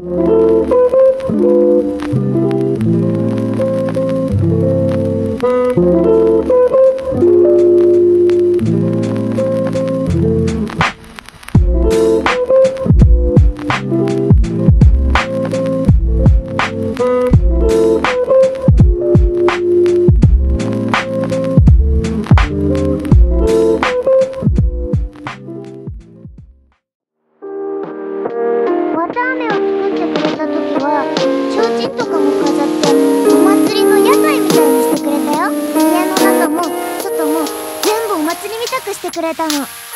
you. 提灯とかも飾ってお祭りの屋台みたいにしてくれたよ。家の中も外も全部お祭りみたくしてくれたの。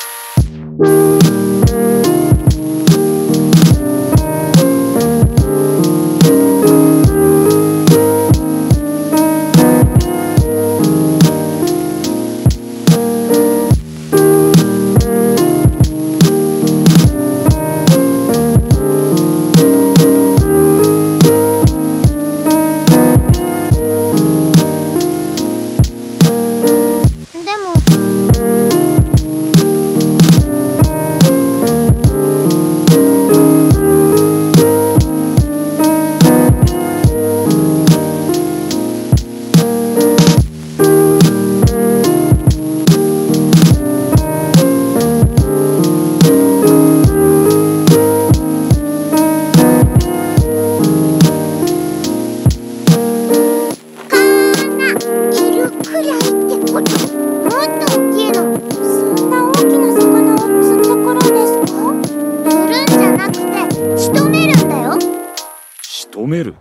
褒める。